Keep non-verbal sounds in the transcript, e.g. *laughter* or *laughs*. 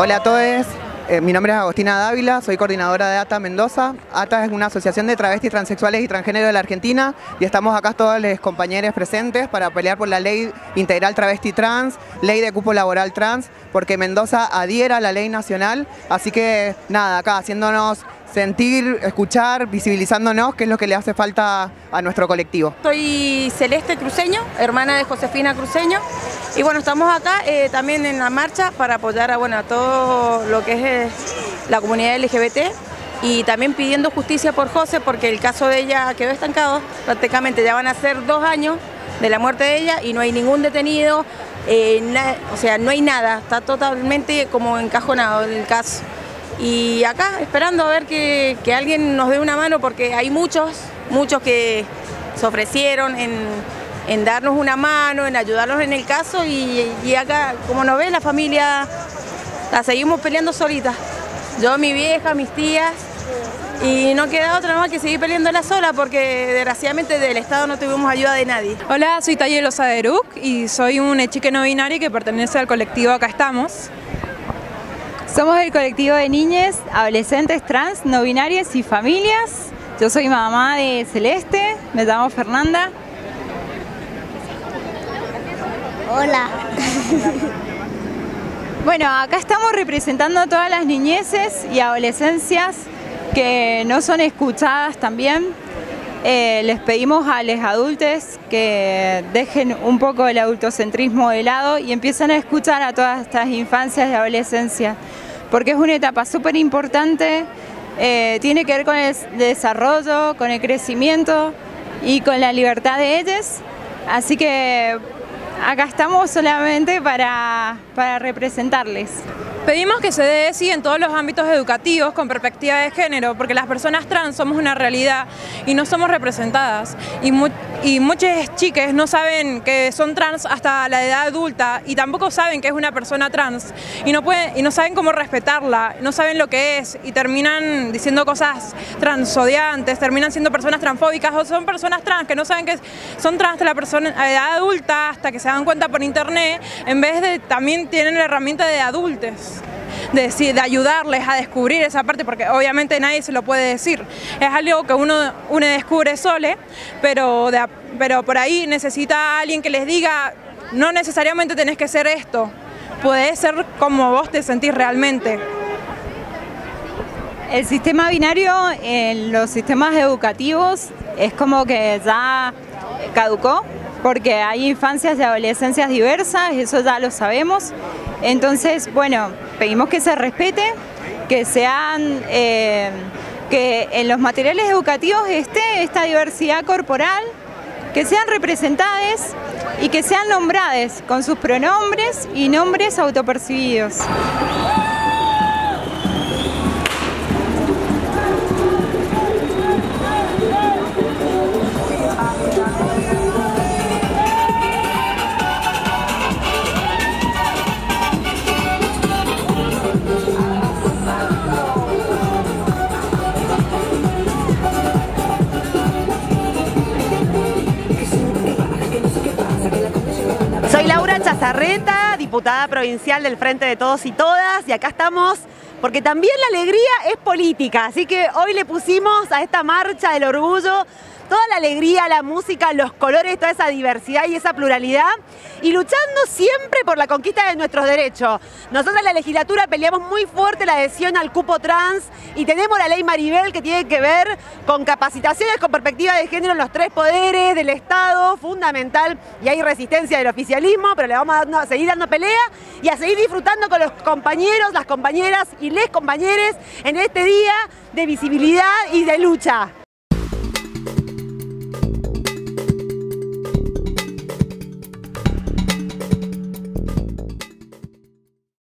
Hola a todos, eh, mi nombre es Agostina Dávila, soy coordinadora de ATA Mendoza. ATA es una asociación de travestis, transexuales y transgénero de la Argentina y estamos acá todos los compañeros presentes para pelear por la ley integral travesti trans, ley de cupo laboral trans, porque Mendoza adhiera a la ley nacional, así que nada, acá haciéndonos sentir, escuchar, visibilizándonos, que es lo que le hace falta a nuestro colectivo. Soy Celeste Cruceño, hermana de Josefina Cruceño, y bueno, estamos acá eh, también en la marcha para apoyar a, bueno, todo lo que es eh, la comunidad LGBT y también pidiendo justicia por José porque el caso de ella quedó estancado, prácticamente ya van a ser dos años de la muerte de ella y no hay ningún detenido, eh, o sea, no hay nada, está totalmente como encajonado el caso. Y acá esperando a ver que, alguien nos dé una mano porque hay muchos, muchos que se ofrecieron en, darnos una mano, en ayudarnos en el caso y, acá, como nos ve, la familia la seguimos peleando solita. Yo, mi vieja, mis tías y no queda otra más que seguir peleándola sola porque desgraciadamente del Estado no tuvimos ayuda de nadie. Hola, soy Tayelo Saderuk y soy una chica no binaria que pertenece al colectivo Acá Estamos. Somos el colectivo de niñas, adolescentes, trans, no binarias y familias. Yo soy mamá de Celeste, me llamo Fernanda. Hola. *laughs* Bueno, acá estamos representando a todas las niñeces y adolescencias que no son escuchadas también. Eh, les pedimos a los adultos que dejen un poco el adultocentrismo de lado y empiecen a escuchar a todas estas infancias y adolescencia porque es una etapa súper importante, eh, tiene que ver con el desarrollo, con el crecimiento y con la libertad de ellas. Así que acá estamos solamente para, para representarles. Pedimos que se dé sí en todos los ámbitos educativos con perspectiva de género, porque las personas trans somos una realidad y no somos representadas. Y, y muchas chicas no saben que son trans hasta la edad adulta y tampoco saben que es una persona trans y no, pueden, y no saben cómo respetarla, no saben lo que es y terminan diciendo cosas transodiantes, terminan siendo personas transfóbicas o son personas trans que no saben que son trans hasta la persona, a edad adulta, hasta que se dan cuenta por internet, en vez de también tienen la herramienta de adultos de, ayudarles a descubrir esa parte, porque obviamente nadie se lo puede decir. Es algo que uno, uno descubre sole, pero, pero por ahí necesita alguien que les diga, no necesariamente tenés que ser esto, puede ser como vos te sentís realmente. El sistema binario en los sistemas educativos es como que ya caducó, porque hay infancias y adolescencias diversas, eso ya lo sabemos. Entonces, bueno, pedimos que se respete, que sean, eh, que en los materiales educativos esté esta diversidad corporal, que sean representadas y que sean nombradas con sus pronombres y nombres autopercibidos. Chazarreta, diputada provincial del Frente de Todos y Todas, y acá estamos porque también la alegría es política, así que hoy le pusimos a esta marcha del orgullo toda la alegría, la música, los colores, toda esa diversidad y esa pluralidad, y luchando siempre por la conquista de nuestros derechos. Nosotros en la legislatura peleamos muy fuerte la adhesión al cupo trans y tenemos la ley Maribel que tiene que ver con capacitaciones con perspectiva de género en los tres poderes del Estado, fundamental, y hay resistencia del oficialismo, pero le vamos a, seguir dando pelea y a seguir disfrutando con los compañeros, las compañeras y les compañeros en este día de visibilidad y de lucha.